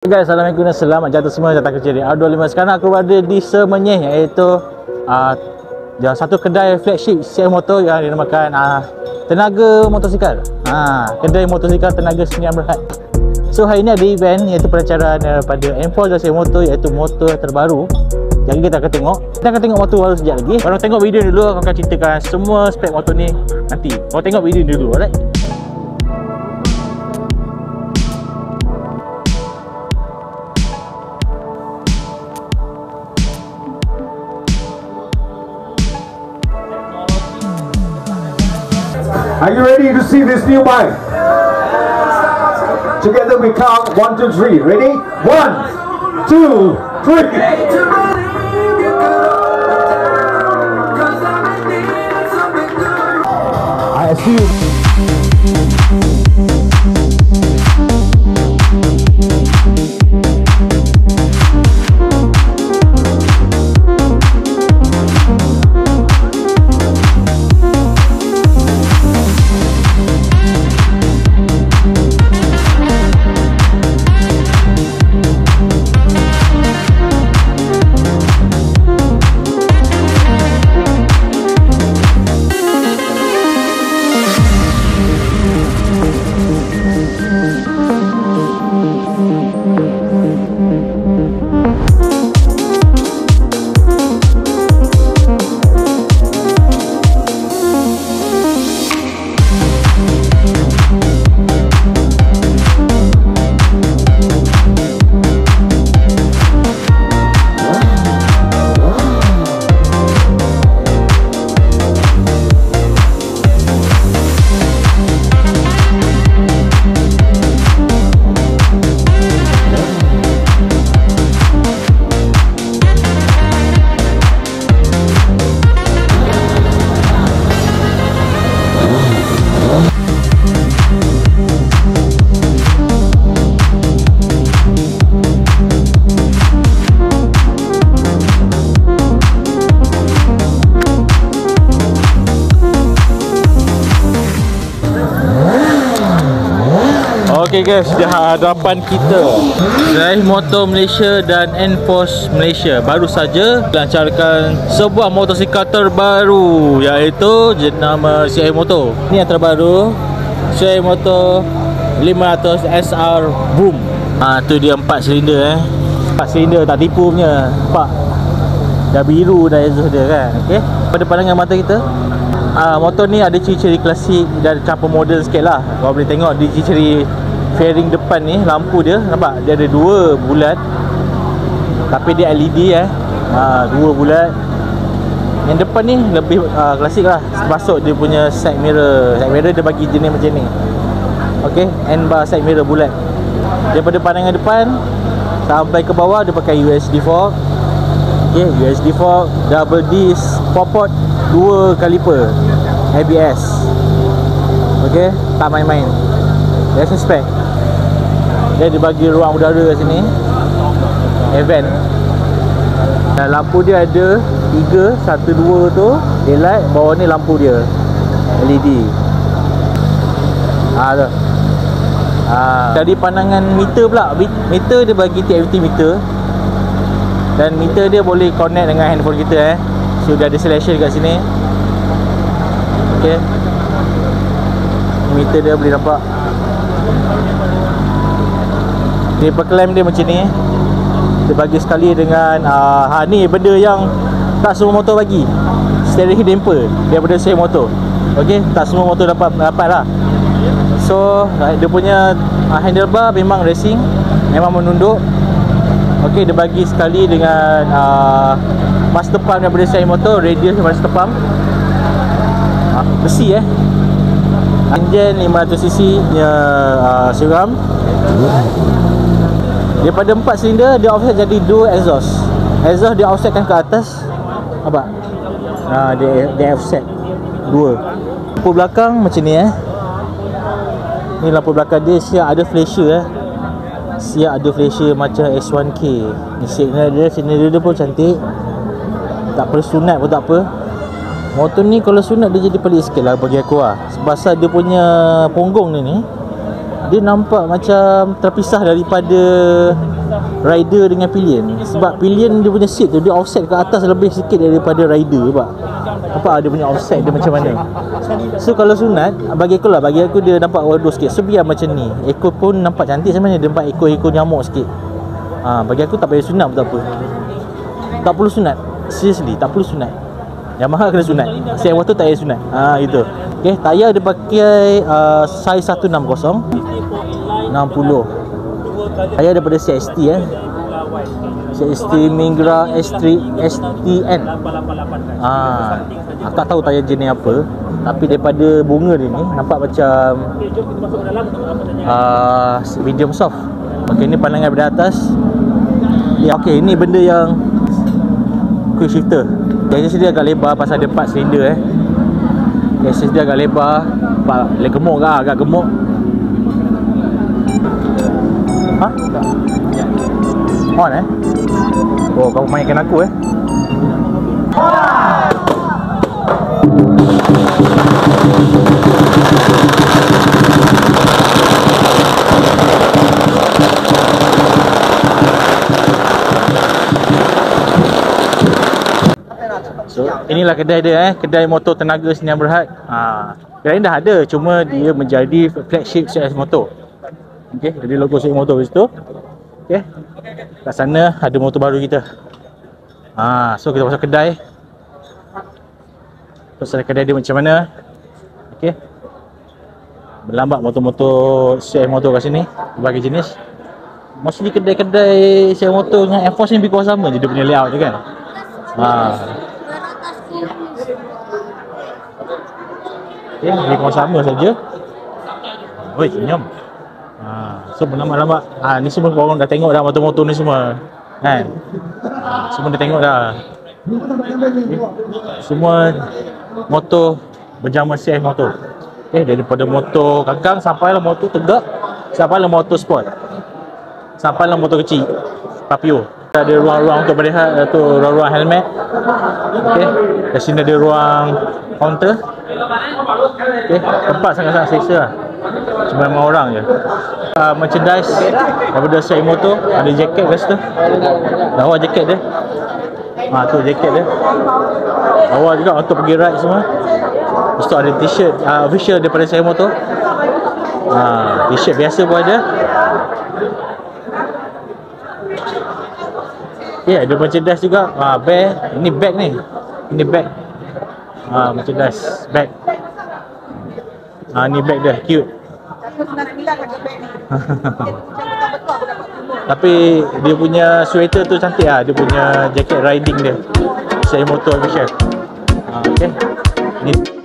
Guys, Assalamualaikum dan selamat jatuh semua datang ke Ceri R25 Sekarang aku berada di Semenyih iaitu uh, satu kedai flagship CR Motor yang dinamakan uh, Tenaga Motosikal. Uh, Kedai motosikal Tenaga Senior Berhad. So hari ni ada event iaitu perancaran daripada M4 dan CR Motor iaitu motor terbaru. Jadi kita akan tengok. Kita akan tengok motor baru sekejap lagi. Kalau tengok video dulu Aku akan ceritakan semua spek motor ni Nanti. Kalau tengok video dulu Alright Are you ready to see this new bike? Together we count one, two, three. Ready? One, two, three. I assume. Okay guys, di hadapan kita Drive Motor Malaysia dan Enforce Malaysia. Baru saja lancarkan sebuah motosikal terbaru Iaitu jenama CI Motor. Ini yang terbaru CI Motor 500 SR Boom. Ah tu dia 4 silinder eh. 4 silinder tak tipu punya. Nampak Dah biru dah exhaust dia kan? Okay Pada pandangan mata kita Ah motor ni ada ciri-ciri klasik dan campur moden sikit lah. Kau boleh tengok di ciri-ciri fairing depan ni lampu dia nampak? Dia ada dua bulat. Tapi dia LED eh. Ha, dua bulat. Yang depan ni lebih uh, klasik lah. Termasuk dia punya side mirror. Side mirror dia bagi jenis macam ni. Ok end bar side mirror bulat. Daripada pandangan depan sampai ke bawah dia pakai USD fork. Ok USD fork double disc port dua kaliper. ABS ok tak main-main That's spec Dia dibagi ruang udara kat sini. Event. Dan lampu dia ada Tiga, satu, dua tu. Daylight, bawah ni lampu dia. LED Haa tu. Haa Dari pandangan meter pula. Meter dia bagi TFT meter. Dan meter dia boleh connect dengan handphone kita eh. So dia ada selection kat sini. Okay. Meter dia boleh nampak Ni perklaim dia macam ni. Dia bagi sekali dengan uh, ha, Ni benda yang Tak semua motor bagi. Steering damper Daripada saya motor. Ok Tak semua motor dapat dapat lah. So Dia punya uh, handlebar memang racing Memang menunduk. Ok dia bagi sekali dengan uh, Master pump daripada saya motor Radius master pump. Uh, Besi eh Engine 500cc nya uh, siram Daripada 4 silinder dia offset jadi dual exhaust. Exhaust dia offsetkan ke atas. Apa? Ha dia dia offset dua. Lampu belakang macam ni eh. Ni lampu belakang dia siap ada flasher eh. Siap ada flasher macam S1K. Ni signal dia, signal dia pun cantik. Tak perlu sunat pun tak apa. Motor ni kalau sunat dia jadi pelik sikit lah bagi aku lah. Sebab dia punya punggung ni ni Dia nampak macam terpisah daripada rider dengan pillion sebab pillion dia punya seat tu dia offset ke atas lebih sikit daripada rider sebab apa dia punya offset dia macam mana. So kalau sunat bagi aku lah bagi aku dia nampak waduh sikit. So biar macam ni. Ekor pun nampak cantik sebenarnya dia nampak ekor-ekor nyamuk sikit. Ha, bagi aku tak payah sunat pun tak apa. Tak perlu sunat. Seriously tak perlu sunat yang mahal kena sunat. Siang waktu tak payah sunat. Ha, itu. Okay, tayar dia pakai uh, size 160 60 Tayar daripada CST eh. CST Mingra S3 STN Ah, Aku tak tahu tayar jenis apa. Tapi daripada bunga dia ni Nampak macam uh, Medium soft. Okay ni pandangan daripada atas. Ya okay ni benda yang Quick shifter Yang dia agak lebar pasal dia 4 silinder eh. Chassis dia agak lebar Nampak Lagi gemuk ke agak gemuk. Ha? Tak On eh? Oh kau mainkan aku eh So inilah kedai dia eh, kedai motor tenaga Senian Berhad. Ha, kedai ni dah ada cuma dia menjadi flagship CS motor. Okey, jadi logo CS motor di situ. Okey. Kat sana ada motor baru kita. Ha, so kita masuk kedai. Pasal kedai dia macam mana? Okey. Berlambat motor-motor CS motor kat sini, berbagai jenis. Mostly kedai-kedai CS motor dengan Enforce ni lebih kurang sama je dia punya layout je kan. Ha, Okay, lebih kurang sama saja. Oi, senyum. Ha, so berlambat-lambat. Ha, ni semua korang dah tengok dah motor-motor ni semua. Kan? Ha, semua dah tengok dah. Okay. Semua motor berjama CF motor. Okay, daripada motor kakang sampailah motor tegak, sampailah motor sport. Sampailah motor kecil. Papio. Ada ruang-ruang untuk berehat, tu ruang-ruang helmet. Okey. Di sini ada ruang counter. Okey, tempat sangat-sangat selesa lah. Cuma lima orang je. Uh, merchandise daripada Sai Moto ada jaket kat situ. Bawah jaket dia. Ha tu jaket dia. Bawah juga untuk pergi ride semua. Lepas tu ada t-shirt uh, official daripada Sai Moto. Ha, t-shirt biasa pun ada. Ya, yeah, ada merchandise juga. Ha, bag. Ini bag ni. Ini bag. Ha, merchandise. Bag. Ha, ni bag dia. Cute. Tapi dia punya sweater tu cantik lah. Dia punya jacket riding dia. Saya motor official. Ha, okay. Ni.